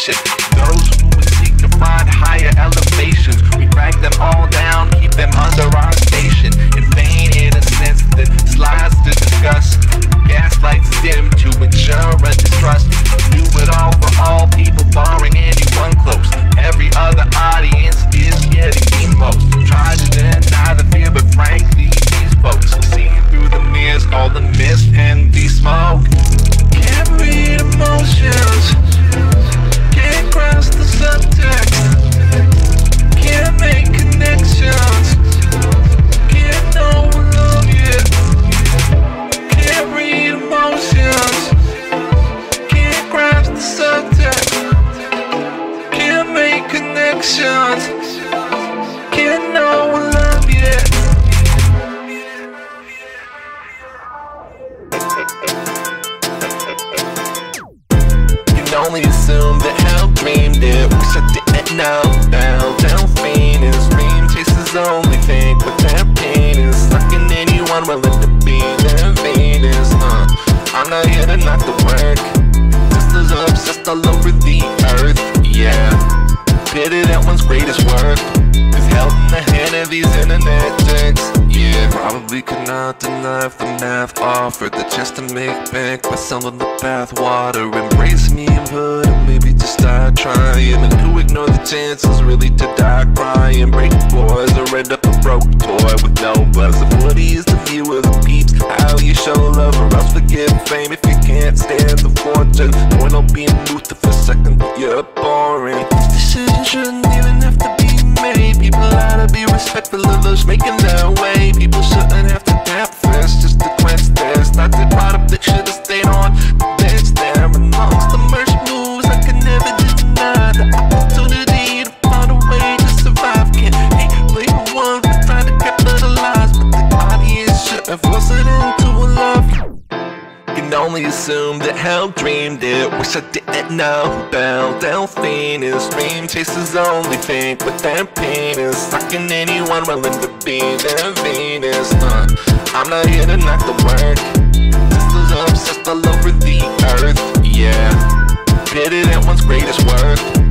shit. make back by sound on the bathwater Embrace me in hood or maybe just start trying. And who ignore the chances really to die crying? Break boys or end up a broke toy with no buzz. And Woody is the view of the peeps, how you show love Or else forgive fame? If you can't stand the fortune Point on being Luther for a second, you're boring. This decision shouldn't even have to be made. People ought to be respectful of those making their way. somehow dreamed it. Wish I didn't know about Delphinus Dream chasers only. Fake with their penis. Sucking anyone willing to be their Venus. Uh, I'm not here to knock the work. This is obsessed all over the earth. Yeah Pitted at one's greatest worth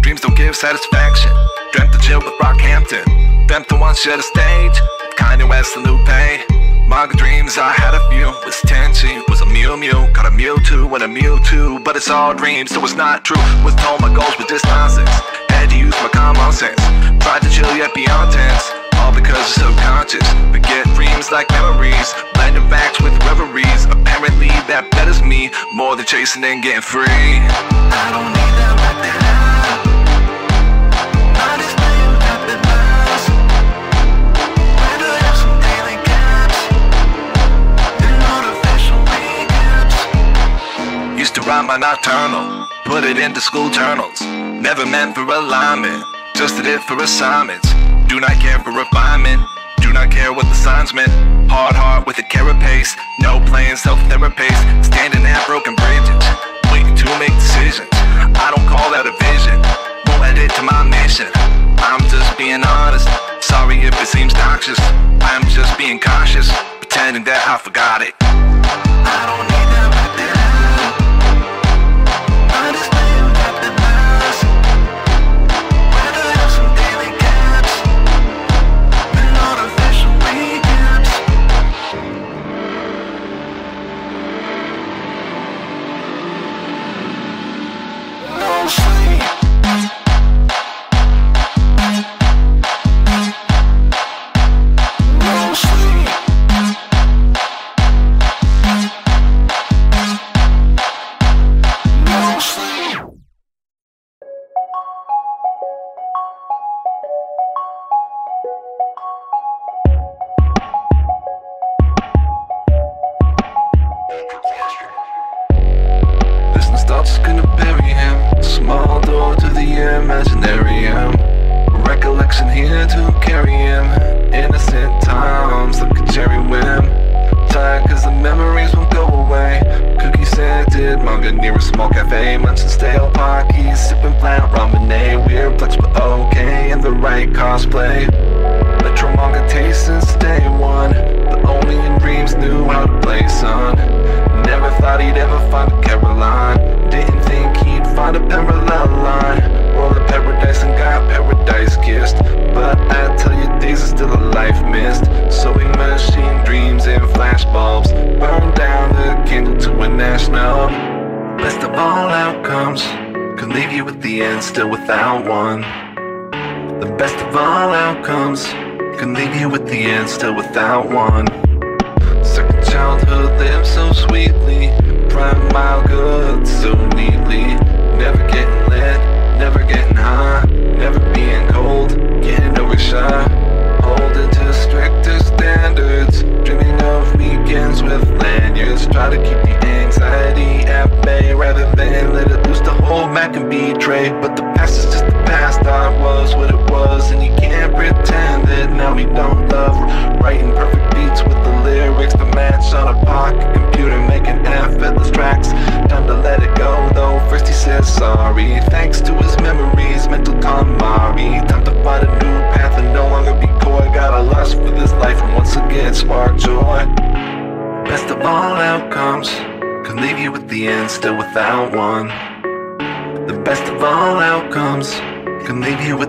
Dreams don't give satisfaction. Dreamt to chill with Rockhampton. Dreamt to one share the stage. Kanye West and Lupe. My dreams, I had a few. Was Tenchi, was a Mew Mew. Got a Mewtwo and a Mewtwo. But it's all dreams, so it's not true. Was told my goals were just nonsense. Had to use my common sense. Tried to chill yet beyond tense. Because of subconscious. Forget dreams like memories. Blending facts with reveries. Apparently that betters me. More than chasing and getting free. I don't need that right there. Used to write my nocturnal, put it into school journals. Never meant for alignment, just did it for assignments. Do not care for refinement, do not care what the signs meant. Hard heart with a carapace, no playing self-therapist. Standing at broken bridges, waiting to make decisions. I don't call that a vision, won't add it to my mission. I'm just being honest, sorry if it seems noxious. I'm just being cautious, pretending that I forgot it. I don't need that small cafe. Munching stale pockies, sipping flat ramen. Weird flex but okay, and the right cosplay. Retro manga taste since day one. But only in dreams knew how to play, son. Never thought he'd ever find a Caroline. Didn't think he'd find a parallel line. Roll of paradise and got paradise kissed. But I tell you, days are still a life missed. Sewing machine dreams and flashbulbs. Burn down the candle to a national. Best of all outcomes. Could leave you at the end still without one. The best of all outcomes can leave you at the end still without one. Second childhood lives so sweetly, prime mile good so neatly. Never getting lit,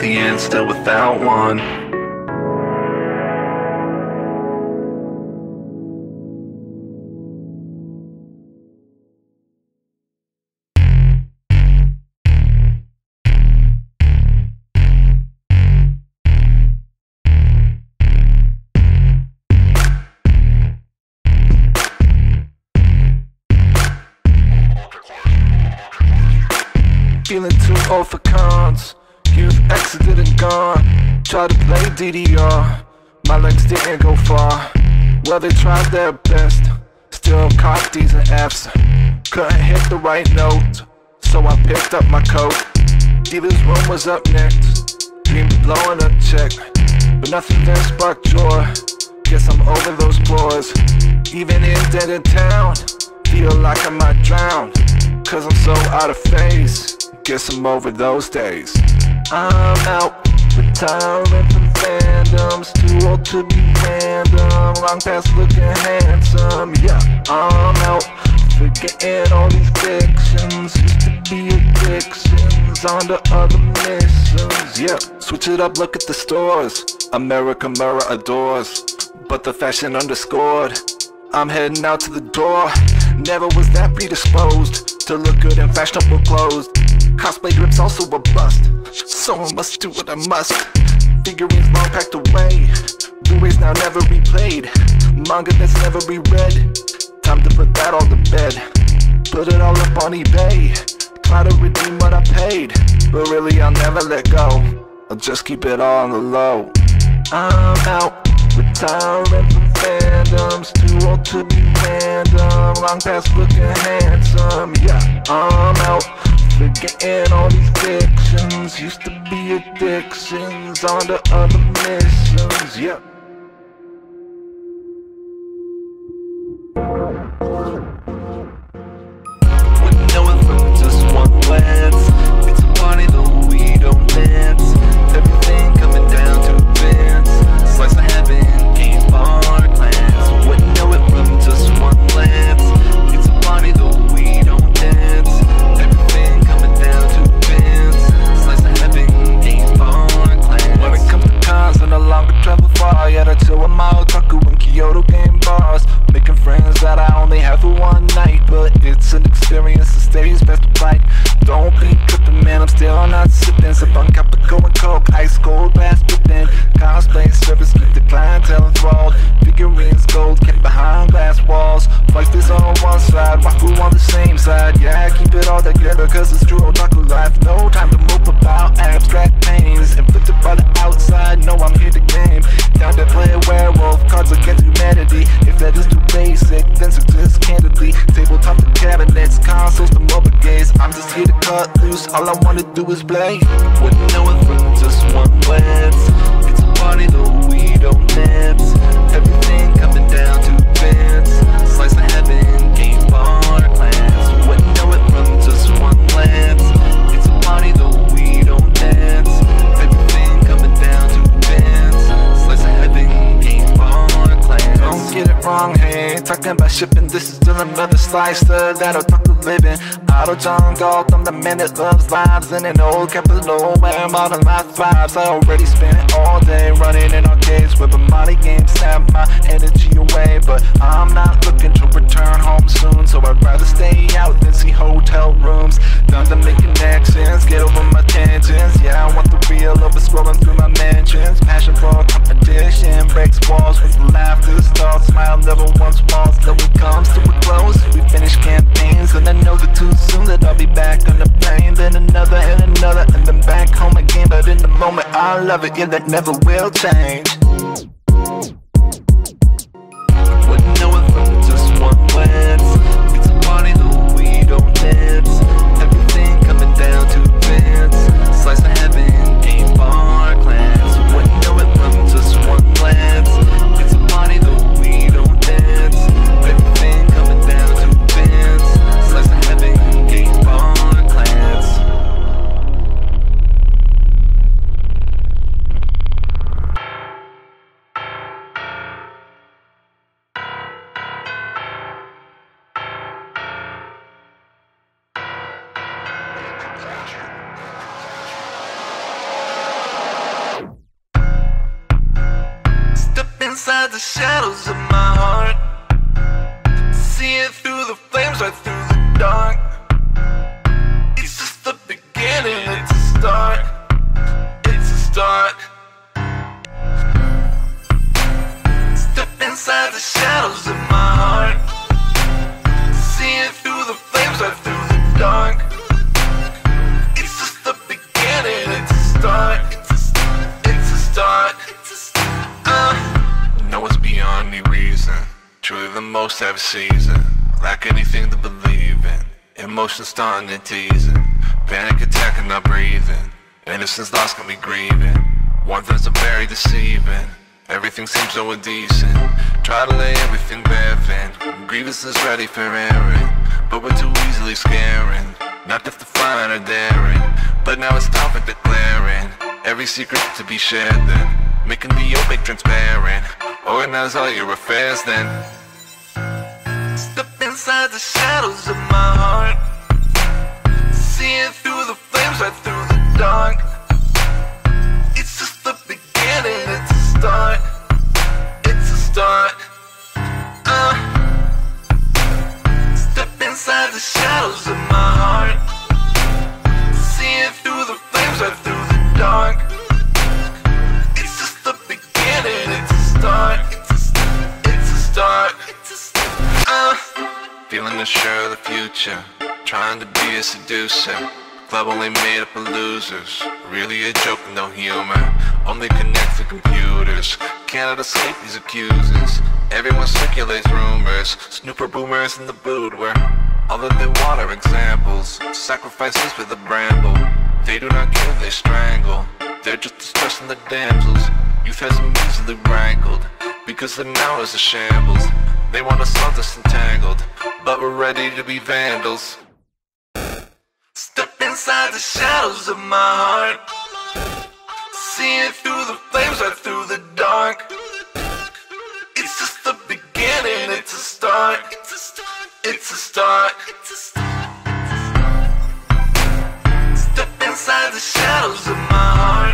the end still without one. DDR. My legs didn't go far. Well, they tried their best. Still caught D's and F's. Couldn't hit the right note. So I picked up my coat. Dealer's room was up next. Dream blowing a check. But nothing then sparked joy. Guess I'm over those floors. Even in dead in town. Feel like I might drown. Cause I'm so out of phase. Guess I'm over those days. I'm out, retiring from fandoms. Too old to be random. Long past looking handsome. Yeah, I'm out, forgetting all these fictions. Used to be addictions, on to other missions. Yeah, switch it up, look at the stores. America Mirror adores, but the fashion underscored. I'm heading out to the door. Never was that predisposed to look good in fashionable clothes. Cosplay grips also a bust, so I must do what I must. Figurines long packed away, Blu-rays now never replayed. Manga that's never reread. Time to put that on the bed. Put it all up on eBay. Try to redeem what I paid, but really I'll never let go. I'll just keep it all on the low. I'm out, retiring from fandoms. Too old to be random. Long past looking handsome. Yeah, I'm out. Forgetting all these fictions Used to be addictions On to other missions, yeah. Wouldn't know from just one glance cut loose, all I wanna do is play. Know it from just one glance. It's a party though we don't dance. Everything wrong, Talking about shipping, this is still another slice of that otaku living. Auto John Galt, I'm the man that loves lives In an old capital where modern life thrives I already spent all day running in arcades With a money game, snap my energy away. But I'm not looking to return home soon So I'd rather stay out than see hotel rooms that never will change the most ever season. Lack anything to believe in. Emotions starting to teasing. Panic attack and not breathing. Innocence lost got me grieving. One that's a very deceiving. Everything seems so indecent. Try to lay everything bare thin. Grievances ready for airing. But we're too easily scaring. Not if the fine or daring. But now it's time for declaring. Every secret to be shared then. Making the open transparent. Organize all your affairs then. Inside the shadows of my heart. See it through the flames, right through the dark. The. Trying to be a seducer. Club only made up of losers. Really a joke no humor. Only connect to computers. Canada sleep these accusers. Everyone circulates rumors. Snooper boomers in the boudoir. All want are examples. Sacrifices with a bramble. They do not kill, they strangle. They're just distressing the damsels. Youth has easily wrangled. Because the now is a shambles. They want us all disentangled, but we're ready to be vandals. Step inside the shadows of my heart. Seeing through the flames right through the dark. It's just the beginning, it's a start. It's a start. Step inside the shadows of my heart.